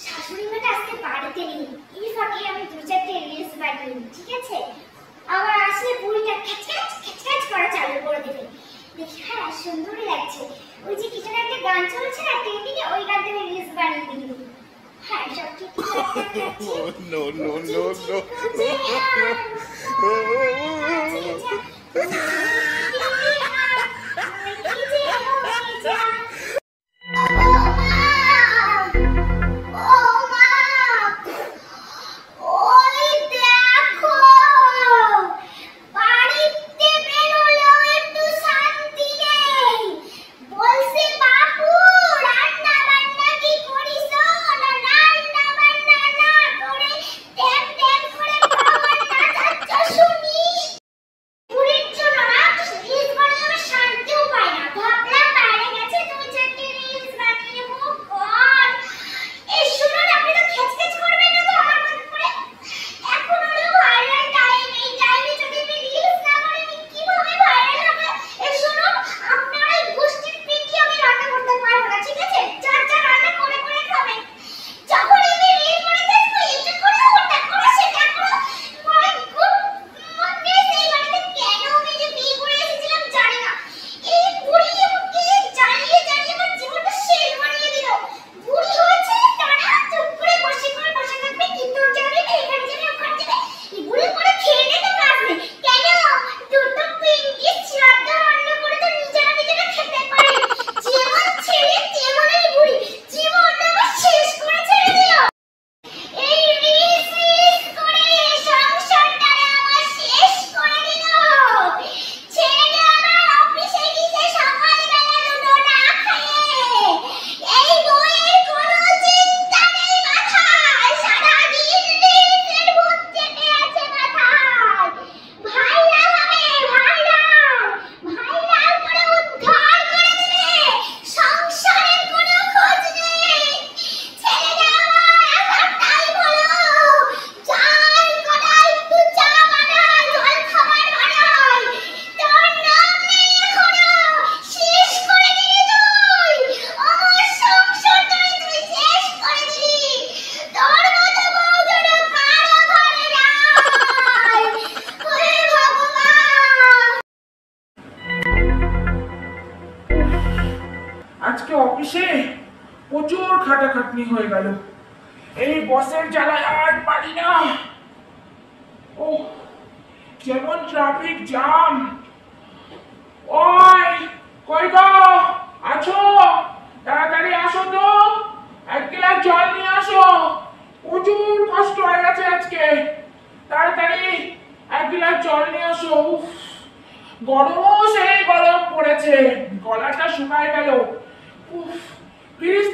শাশুড়ি মানে আজকে বাড়িতে নেই এই ফাঁকে আমি দু চারটে রিলস বানিয়ে নিই ঠিক আছে আবার আসলে বুড়িটা খ্যাচখ্যাচ খ্যাচখ্যাচ করা চালু করে দেবে দেখি হ্যাঁ সুন্দর লাগছে ওই যে কিছু একটা গান চলছে না টিভিতে ওই গান থেকে রিলস বানিয়ে দিই হ্যাঁ সব ঠিক নো আজকে অফিসে প্রচুর খাটাখাটনি হয়ে গেল। এই বসের জ্বালায় আর পারি না। ও যেমন ট্রাফিক জ্যাম ওই, কই গো? আছো? তাড়াতাড়ি আসো তো। এক গ্লাস জল নিয়ে আসো। প্রচুর কষ্ট হয়ে গেছে আজকে। তাড়াতাড়ি এক গ্লাস জল নিয়ে আসো। গরমও সেই গরম পড়েছে। গলাটা শুকায় গেল। Poof. Here's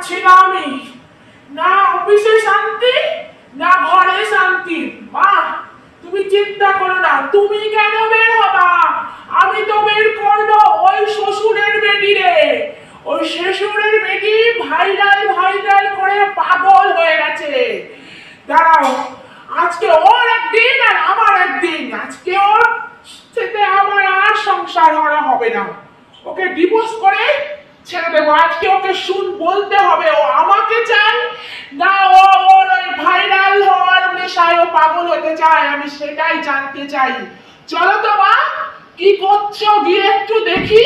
পাচ্ছি না আমি। না অফিসে শান্তি, না ঘরে শান্তি। মা তুমি চিন্তা করো না, তুমি কেন বের হবা? আমি তো বের করব ওই শ্বশুরের বেটি ওই শ্বশুরের বেটি ভাইরাল ভাইরাল করে পাগল হয়ে গেছে। দাঁড়াও, আজকে ওর একদিন আর আমার একদিন। আজকে ওর সাথে আমার আর সংসার করা হবে না। ওকে ডিভোর্স করে ছেড়ে দেবো আজকে ওকে শুন, বলতে হবে, ও আমাকে চাই না, ও ওর ভাইরাল হওয়ার নেশায় ও পাগল হতে চায়, আমি সেটাই জানতে চাই। চলো তো মা, কি করছ? গিয়ে একটু দেখি।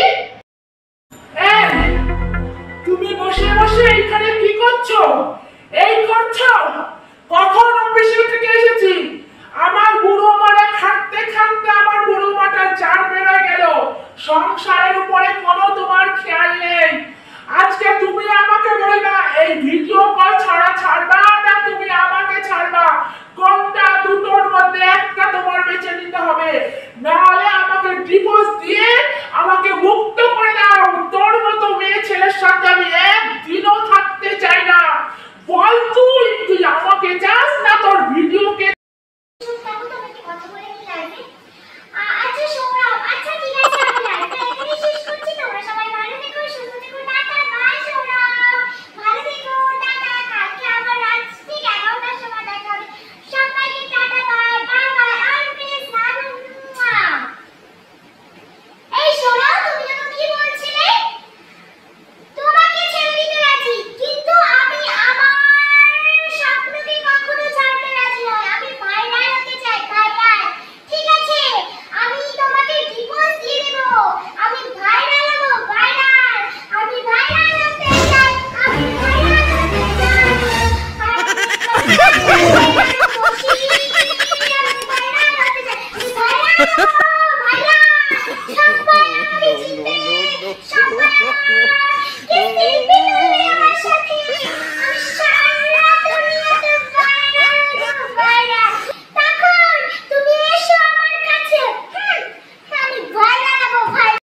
তুমি বসে বসে এখানে কি করছ? এই Bye. Spider!